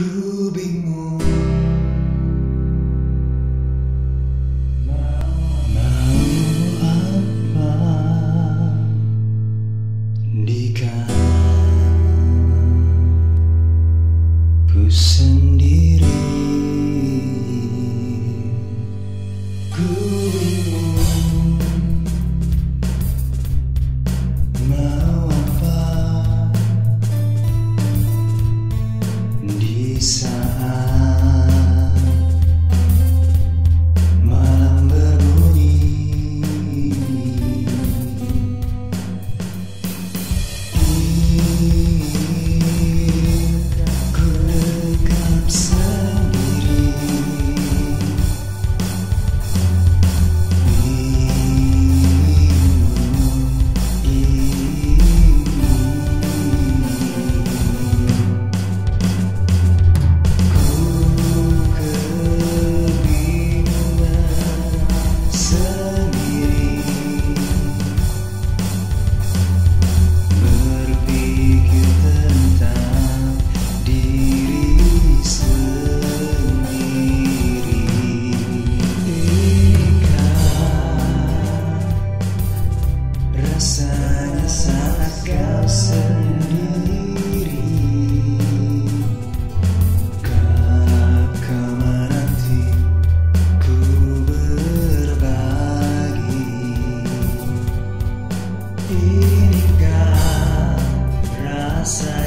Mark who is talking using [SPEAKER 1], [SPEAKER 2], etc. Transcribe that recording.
[SPEAKER 1] Ku bingung rasanya